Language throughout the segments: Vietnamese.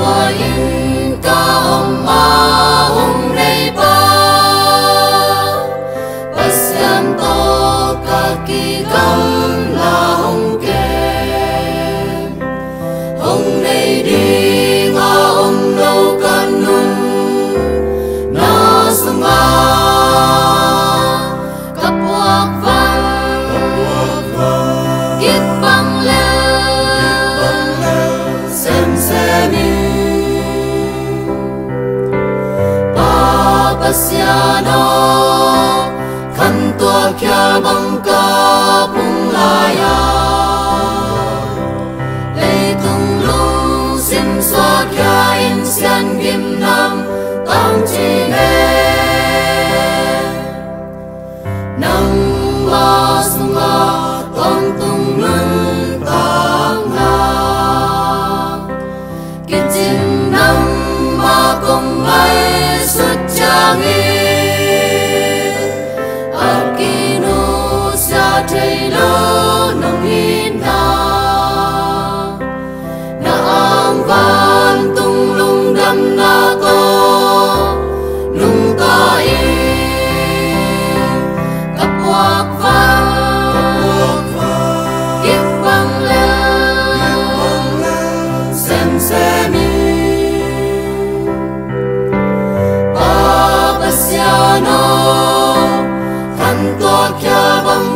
我。pasiano kan tua kya bangka pung layang வாக்கியாவம்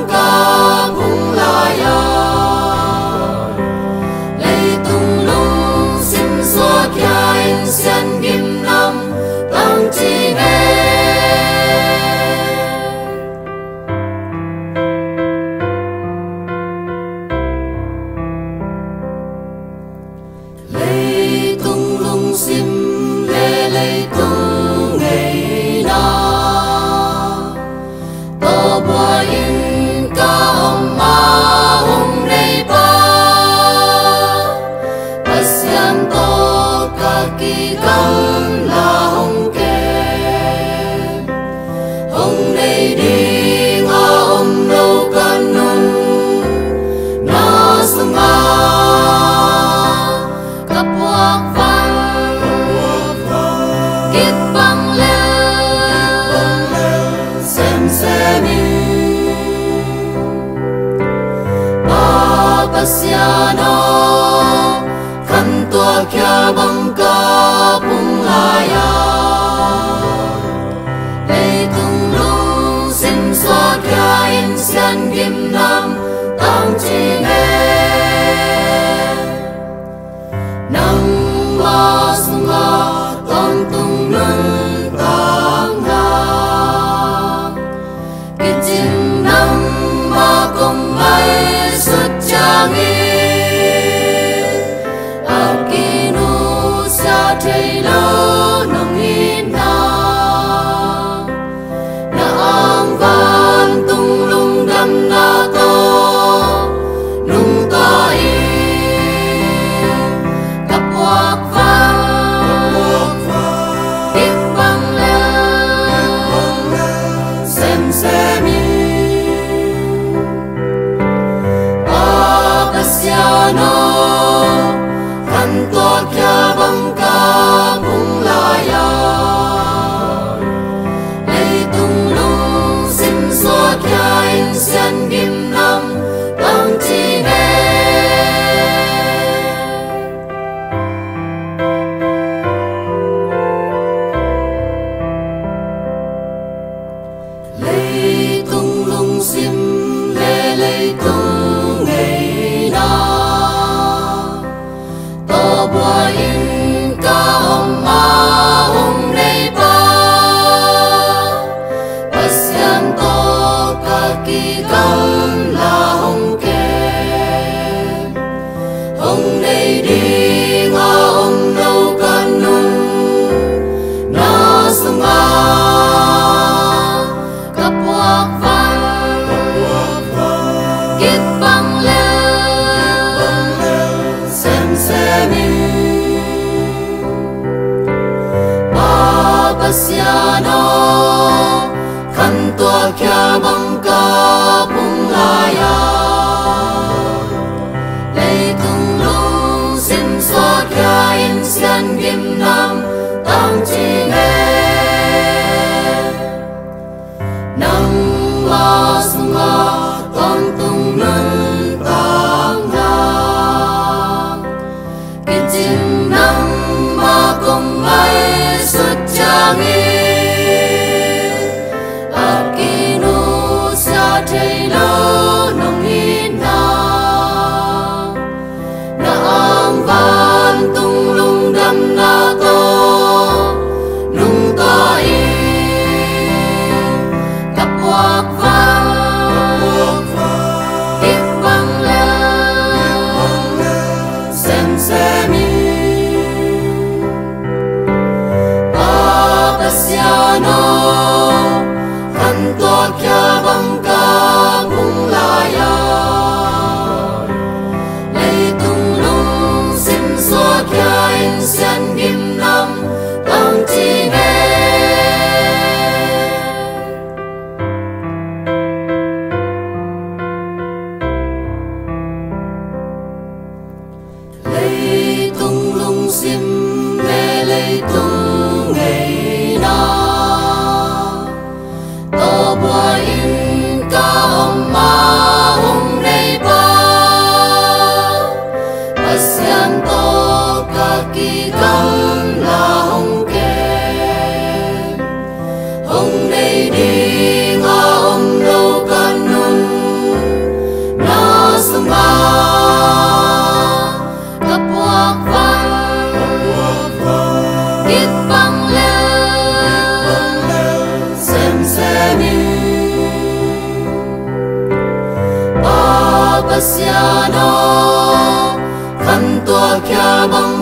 more. walk con pasiano siano Kan tua kia bang